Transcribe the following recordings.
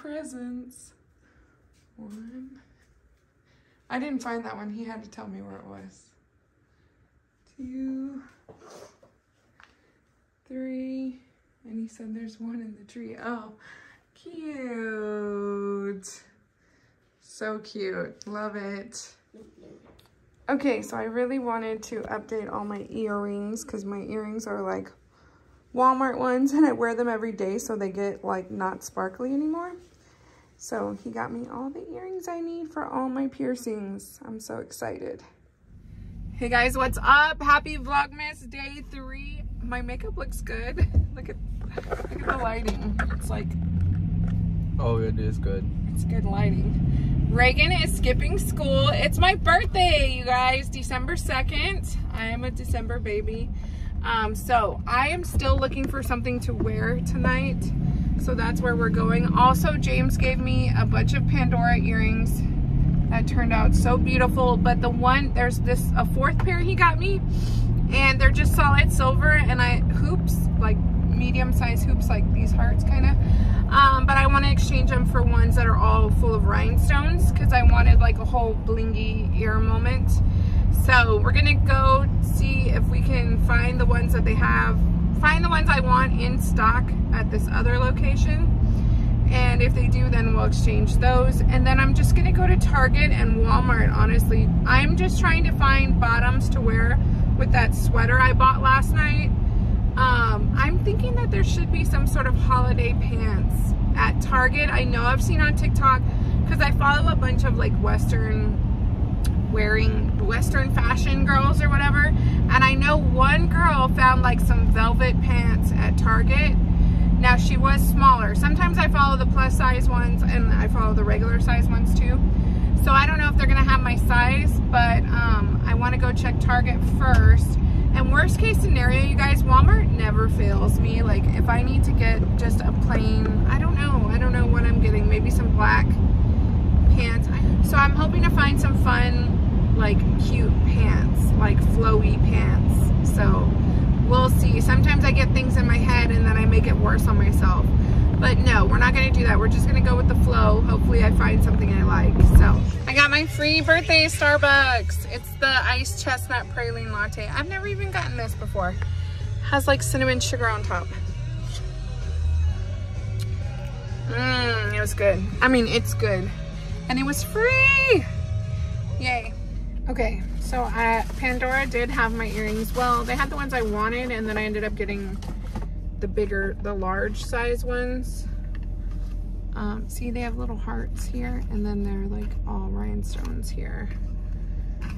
presents. One. I didn't find that one. He had to tell me where it was. Two. Three. And he said there's one in the tree. Oh, cute. So cute. Love it. Okay, so I really wanted to update all my earrings because my earrings are like Walmart ones and I wear them every day so they get like not sparkly anymore. So he got me all the earrings I need for all my piercings. I'm so excited. Hey guys, what's up? Happy Vlogmas day three. My makeup looks good. Look at look at the lighting. It's like Oh, it is good. It's good lighting. Reagan is skipping school. It's my birthday, you guys, December 2nd. I am a December baby. Um, so I am still looking for something to wear tonight. So that's where we're going. Also, James gave me a bunch of Pandora earrings that turned out so beautiful. But the one, there's this, a fourth pair he got me and they're just solid silver and I, hoops, like medium sized hoops, like these hearts kind of. Um, but I want to exchange them for ones that are all full of rhinestones because I wanted like a whole blingy ear moment. So we're gonna go see if we can find the ones that they have, find the ones I want in stock at this other location. And if they do, then we'll exchange those. And then I'm just gonna go to Target and Walmart, honestly. I'm just trying to find bottoms to wear with that sweater I bought last night. Um, I'm thinking that there should be some sort of holiday pants at Target. I know I've seen on TikTok because I follow a bunch of like Western wearing Western fashion girls or whatever. And I know one girl found like some velvet pants at Target. Now she was smaller. Sometimes I follow the plus size ones and I follow the regular size ones too. So I don't know if they're gonna have my size, but um, I wanna go check Target first. And worst case scenario, you guys, Walmart never fails me. Like if I need to get just a plain, I don't know, I don't know what I'm getting. Maybe some black pants. So I'm hoping to find some fun, like cute pants, like flowy pants. So we'll see. Sometimes I get things in my head and then I make it worse on myself. But no, we're not gonna do that. We're just gonna go with the flow. Hopefully I find something I like, so. I got my free birthday Starbucks. It's the iced chestnut praline latte. I've never even gotten this before. Has like cinnamon sugar on top. Mmm, it was good. I mean, it's good. And it was free! Yay. Okay, so uh, Pandora did have my earrings. Well, they had the ones I wanted and then I ended up getting the bigger, the large size ones. Um, see, they have little hearts here, and then they're like all rhinestones here.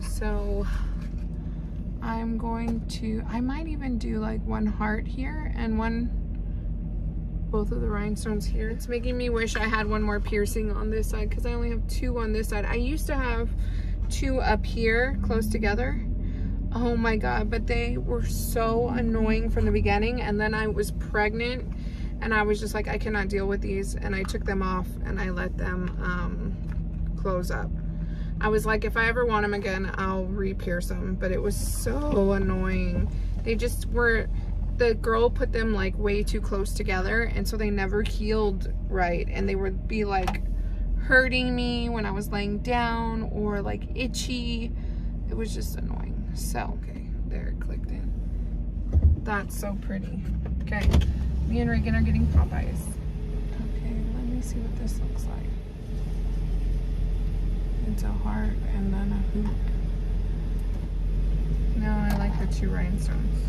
So I'm going to, I might even do like one heart here and one, both of the rhinestones here. It's making me wish I had one more piercing on this side because I only have two on this side. I used to have two up here close together. Oh my god but they were so annoying from the beginning and then I was pregnant and I was just like I cannot deal with these and I took them off and I let them um, close up. I was like if I ever want them again I'll re-pierce them but it was so annoying. They just were the girl put them like way too close together and so they never healed right and they would be like hurting me when I was laying down or like itchy it was just annoying so, okay, there it clicked in. That's so pretty. Okay, me and Reagan are getting Popeyes. Okay, let me see what this looks like. It's a heart and then a hoop. No, I like the two rhinestones.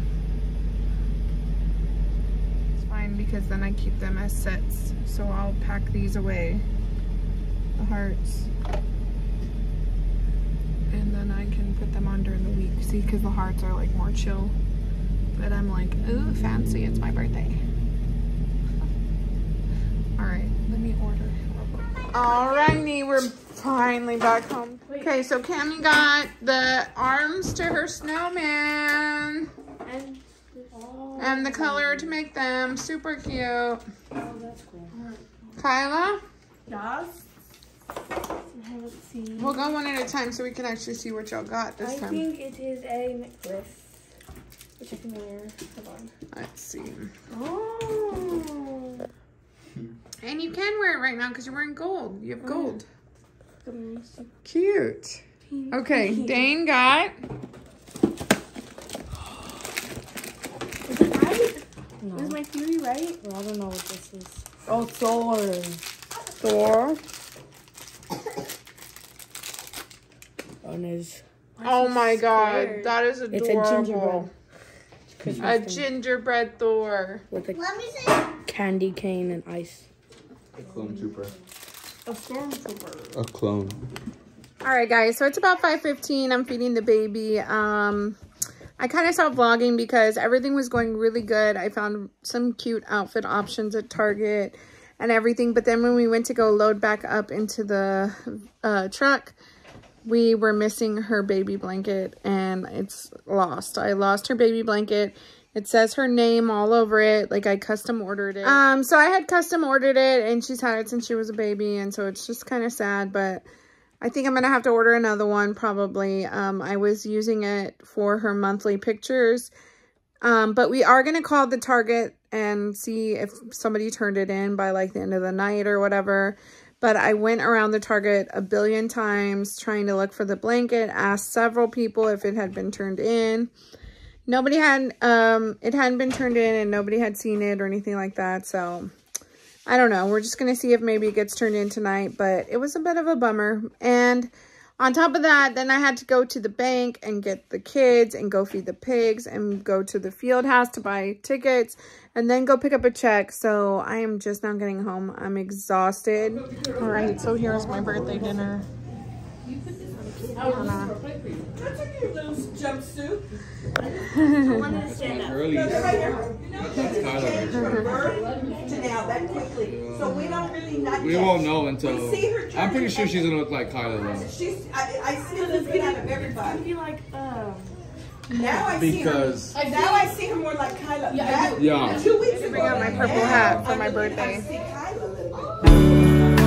It's fine because then I keep them as sets. So I'll pack these away. The hearts and then I can put them on during the week. See, because the hearts are like more chill. But I'm like, ooh, fancy, it's my birthday. All right, let me order. Alrighty, we're finally back home. Okay, so Cami got the arms to her snowman. And, oh, And the color to make them super cute. oh, that's cool. Kyla, Yes. I haven't seen. we'll go one at a time so we can actually see what y'all got this I time. I think it is a necklace, which I can wear. Hold on. Let's see. Oh. And you can wear it right now because you're wearing gold. You have gold. Um, Cute. Okay, Dane got. Is it right? Is my theory right? I don't know what this is. Oh, Thor. Thor. And it's, Oh my god, squared? that is it's a adorable. gingerbread. A thing gingerbread Thor. with a Let me see. candy cane and ice. A clone trooper. A stormtrooper. A clone. All right, guys. So it's about 5:15. I'm feeding the baby. Um, I kind of stopped vlogging because everything was going really good. I found some cute outfit options at Target and everything. But then when we went to go load back up into the uh, truck, we were missing her baby blanket and it's lost. I lost her baby blanket. It says her name all over it. Like I custom ordered it. Um, so I had custom ordered it and she's had it since she was a baby. And so it's just kind of sad, but I think I'm going to have to order another one probably. Um, I was using it for her monthly pictures. Um, but we are going to call the Target and see if somebody turned it in by like the end of the night or whatever. But I went around the Target a billion times trying to look for the blanket, asked several people if it had been turned in. Nobody had, um, it hadn't been turned in and nobody had seen it or anything like that. So I don't know. We're just going to see if maybe it gets turned in tonight, but it was a bit of a bummer. And on top of that, then I had to go to the bank and get the kids and go feed the pigs and go to the field house to buy tickets and then go pick up a check. So I am just now getting home. I'm exhausted. All right, so here's my birthday dinner. Hannah. Early. That's Kyla. to now that quickly. So we don't really not We won't know until. We see her I'm pretty sure she's gonna look like Kyla though. She's I, I see her looking out of everybody. Be like, um, Now I see her. Because Now I see her more like Kyla. That- Yeah. Two weeks ago. Bring out my purple now hat for I'm my birthday. I see Kyla a.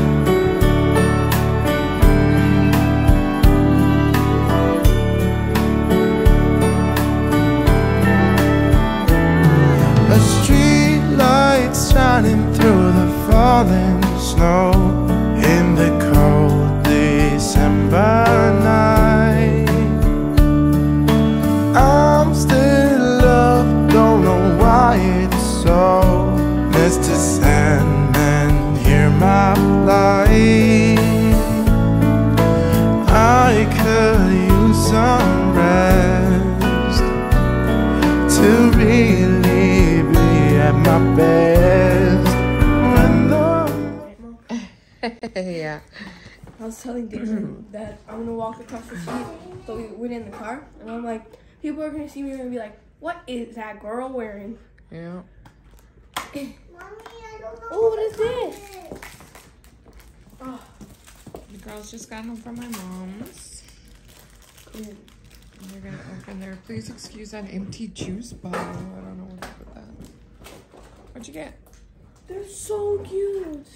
A street light shining through the falling snow yeah. I was telling Jason mm-hmm. that I'm gonna walk across the street, but we went in the car, and I'm like, people are gonna see me and be like, "What is that girl wearing?" Yeah. Mommy, I don't know. Oh, what is this? Oh. The girls just got home from my mom's. And they're gonna open their. Please excuse that empty juice bottle. I don't know what to put that. What'd you get? They're so cute.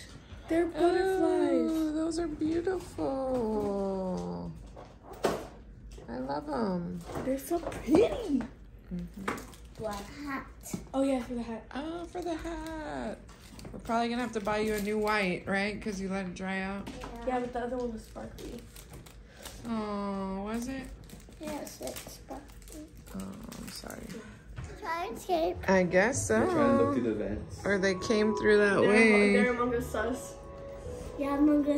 They're oh, butterflies. Oh, those are beautiful. I love them. They're so pretty. Black hat. Oh yeah, for the hat. Oh, for the hat. We're probably gonna have to buy you a new white, right? Because you let it dry out. Yeah, but the other one was sparkly. Oh, was it? Yes, it's sparkly. Oh, I'm sorry. Try and escape. I guess so. the vents. Or they came through that They're, way. they're among us. Sus. Yeah, I'm.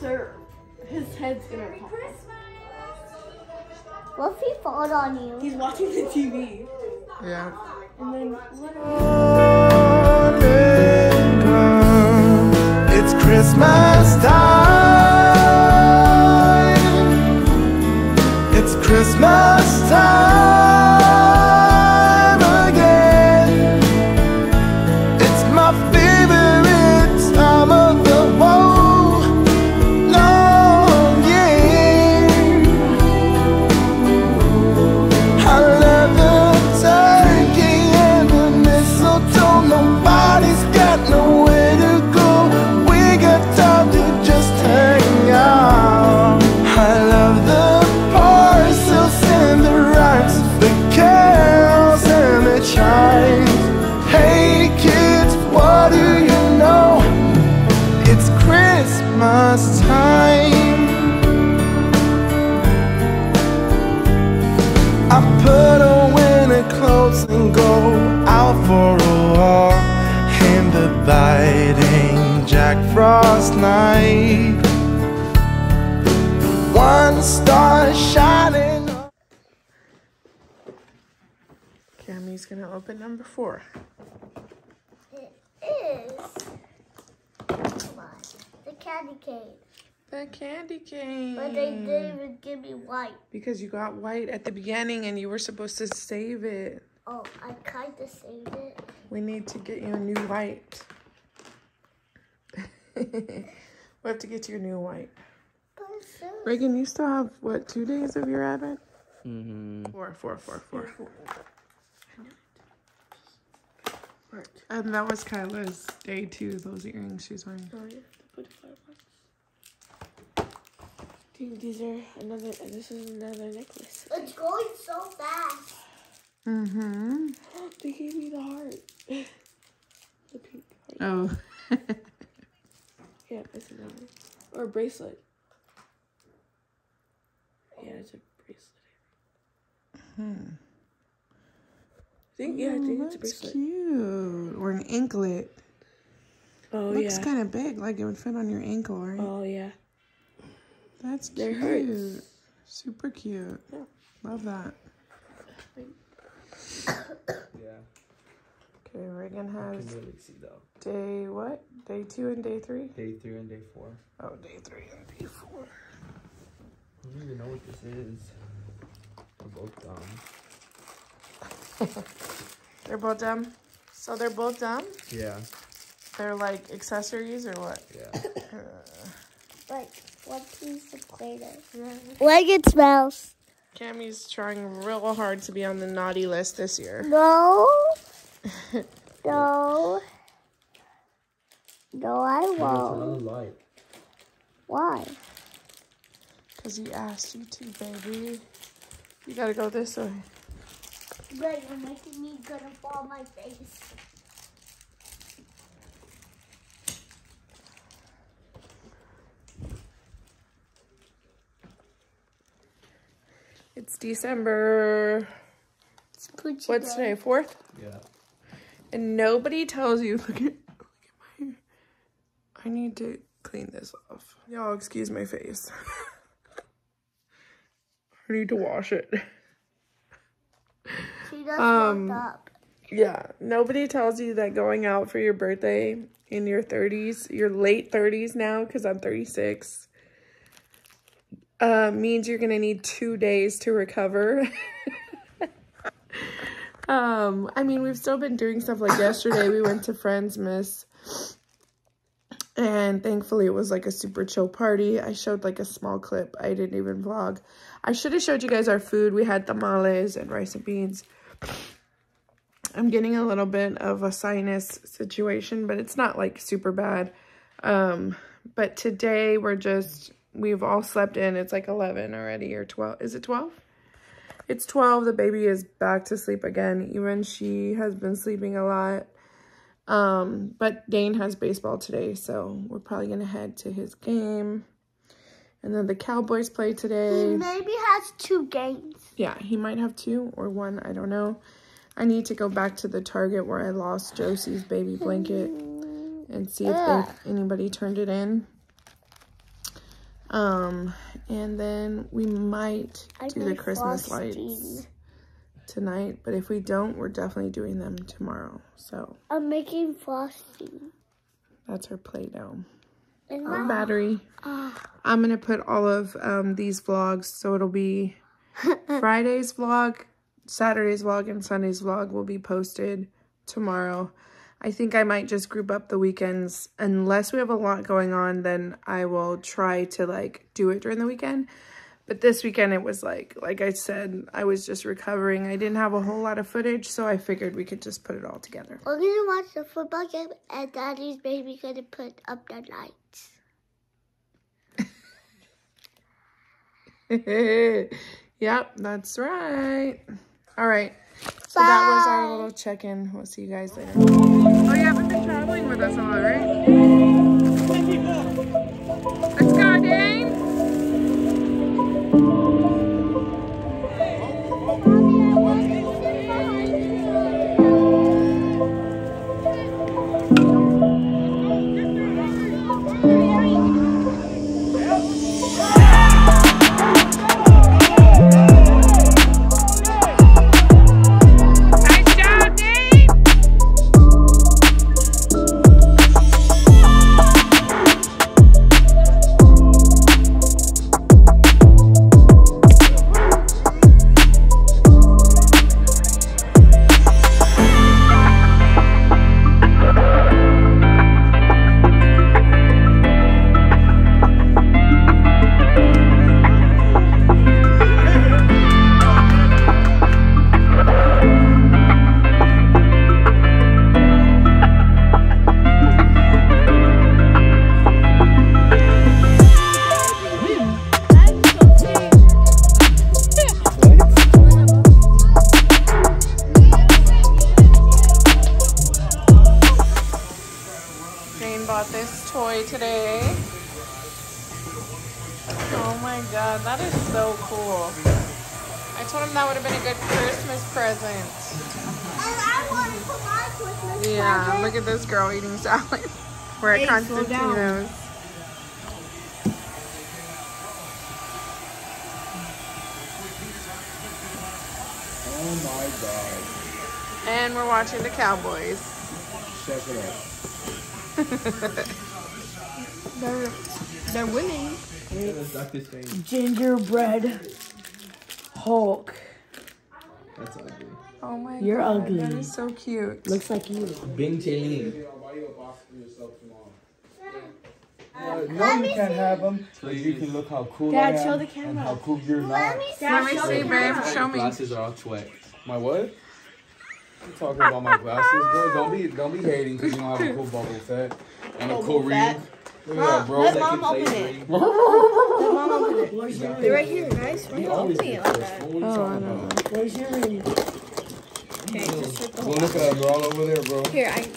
Sir, his head's gonna pop. What if he falls on you? He's watching the TV, Yeah. and then what? morning. It's Christmas time. Time. I put on winter clothes and go out for a walk in the biting Jack Frost night. One star shining. Cammy's gonna open number four. It is. Come on. The candy cane. The candy cane. But they didn't even give me white. Because you got white at the beginning and you were supposed to save it. Oh, I kind of saved it. We need to get you a new white. we have to get you a new white. So Reagan, you still have what two days of your advent? Mm-hmm. Four, four, four, four. And that was Kyla's day two. Those earrings she's wearing. Oh, yeah. Put the flower pots. Dude, these are another, this is another necklace. It's going so fast. Mm-hmm. They gave me the heart. the pink heart. Oh. Yeah, that's another. Or a bracelet. Yeah, it's a bracelet. Hmm. I think, yeah, I think it's a That's bracelet. cute. Or an anklet. Oh, Looks yeah. kind of big, like it would fit on your ankle, right? Oh, yeah. That's They're cute. hurts. Super cute. Yeah. Love that. Yeah. Okay, Reagan I has can really see though. day what? Day two and day three? Day three and day four. Oh, day three and day four. I don't even know what this is. They're both dumb. They're both dumb. So they're both dumb? Yeah. They're like accessories or what? Yeah. Uh, like one piece of Play-Doh. Like it smells. Cammy's trying real hard to be on the naughty list this year. No. no. No, I Maybe won't. light. Why? Because he asked you to, baby. You gotta go this way. But you're making me gonna fall on my face. It's December. It's Poochie What's Day. today? Fourth? Yeah. And nobody tells you. Look at, look at my hair. I need to clean this off. Y'all, excuse my face. I need to wash it. She just Um, woke up. Yeah, nobody tells you that going out for your birthday in your 30s, your late 30s now, because I'm 36, uh, means you're going to need two days to recover. um, I mean, we've still been doing stuff like yesterday. We went to Friendsmas, and thankfully it was like a super chill party. I showed like a small clip. I didn't even vlog. I should have showed you guys our food. We had tamales and rice and beans. I'm getting a little bit of a sinus situation, but it's not like super bad. Um, but today we're just, we've all slept in. It's like 11 already or 12. Is it 12? It's 12. The baby is back to sleep again. Even she has been sleeping a lot. Um, but Dane has baseball today, so we're probably going to head to his game. And then the Cowboys play today. He maybe has two games. Yeah, he might have two or one. I don't know. I need to go back to the Target where I lost Josie's baby blanket and see if they, anybody turned it in. Um, and then we might I do the Christmas frosting. lights tonight. But if we don't, we're definitely doing them tomorrow. So I'm making frosting. that's our Play-Doh. Our battery. Ah. I'm going to put all of um, these vlogs. So it'll be Friday's vlog, Saturday's vlog, and Sunday's vlog will be posted tomorrow. I think I might just group up the weekends. Unless we have a lot going on, then I will try to like do it during the weekend. But this weekend it was like, like I said, I was just recovering. I didn't have a whole lot of footage, so I figured we could just put it all together. we're gonna watch the football game, and Daddy's baby gonna put up the lights. yep, that's right. All right. So that was our little check-in. We'll see you guys later. Oh, you haven't been traveling with us a lot, right? Let's go, Dane! So cool. I told him that would have been a good Christmas present. And I want to put my Christmas Yeah, present. look at this girl eating salad. We're at Hey, slow down. Constantino's. Oh my god. And we're watching the Cowboys. Check it out. They're they're winning. That's Dr. Strange. Gingerbread Hulk. That's ugly. Oh my You're god, ugly. that is so cute. Looks like you. Bing Chaling. Uh, no, you can't have them. So you can look how cool Dad, I am show the and how cool you're not. Let me see, the babe. camera. Show me. Glasses are all sweat. My what? You talking about my glasses, bro? Don't be don't be hating because you don't have a cool bubble set and a cool ring. Set. Look at that, bro. let mom can open it. ring. Let mom open it. They're right here, guys. Why are You you always opening do it like that? What are you Oh, I talking know. Where's your ring? Okay, just hit the Well, look at that, bro. All over there, bro. Here, I.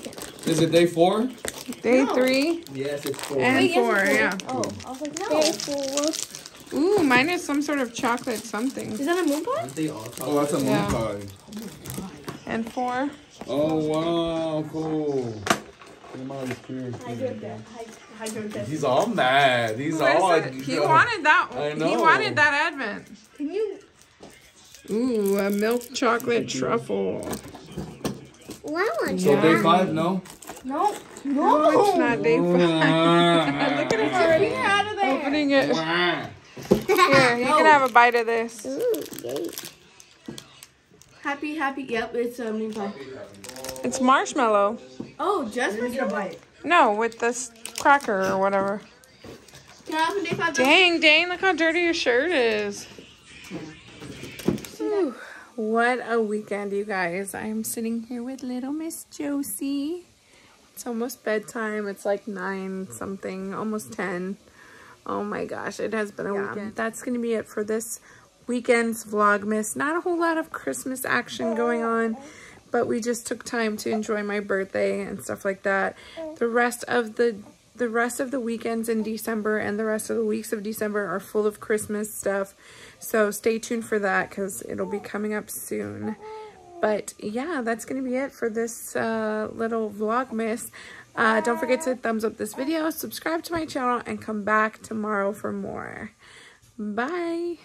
Is it day four? Day No. three Yes, it's four. and Wait, four, it's yeah. Oh, I was like, no. Day four. Ooh, mine is some sort of chocolate something. Is that a moon pie? Aren't they all oh, that's a moon Yeah. pie. And four. Oh, wow. Cool. Come on, it's clear. He's all mad. He's What is all. it? He wanted that. I know. He wanted that Advent. Can you? Ooh, a milk chocolate truffle. Well, I want So day five, no? No. No, it's not day five. Look at him already. out of there. Opening it. Here, you can have a bite of this. Ooh, yay. Happy, happy. Yep, it's a moon pie. It's marshmallow. Oh, just get a bite. No, with this cracker or whatever. Can I open day five? Dang, dang, look how dirty your shirt is. Whew, What a weekend, you guys. I'm sitting here with little Miss Josie. It's almost bedtime. It's like 9 something, almost 10. Oh my gosh, it has been a weekend. That's going to be it for this weekend's Vlogmas. Not a whole lot of Christmas action going on, but we just took time to enjoy my birthday and stuff like that. The rest of the the rest of the weekends in December and the rest of the weeks of December are full of Christmas stuff. So stay tuned for that because it'll be coming up soon. But yeah, that's going to be it for this uh, little Vlogmas. Uh, don't forget to thumbs up this video, subscribe to my channel, and come back tomorrow for more. Bye.